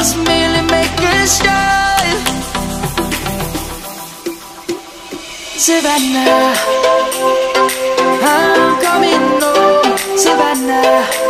Make a Savannah I'm coming home. Savannah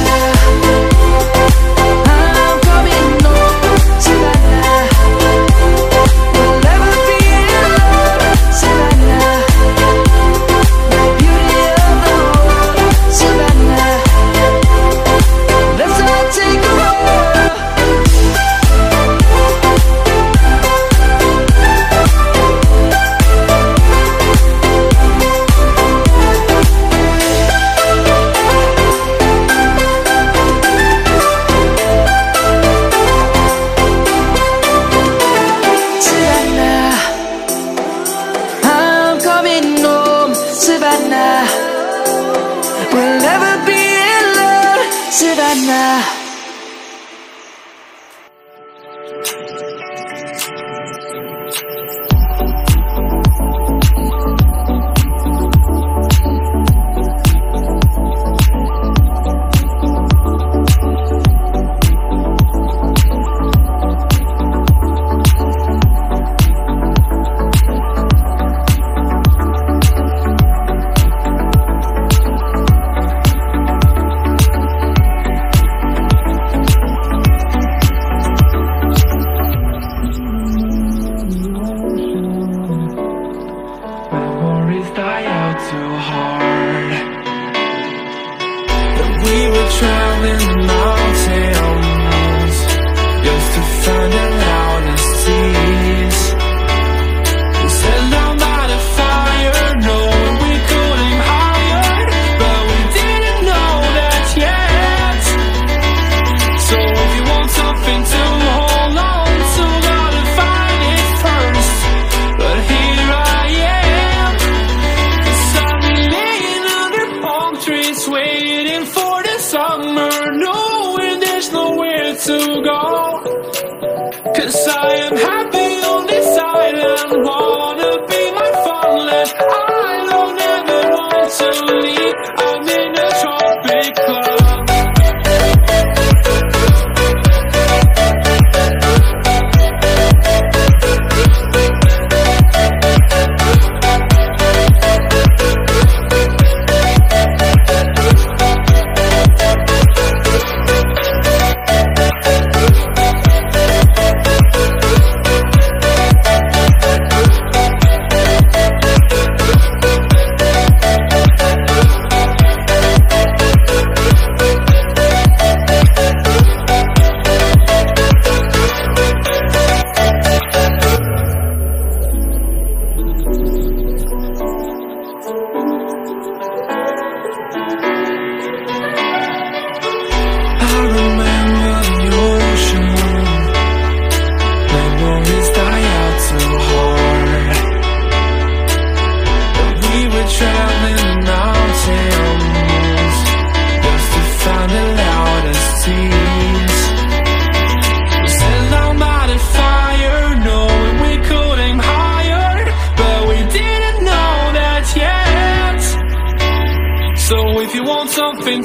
We'll never be alone Savannah am happy.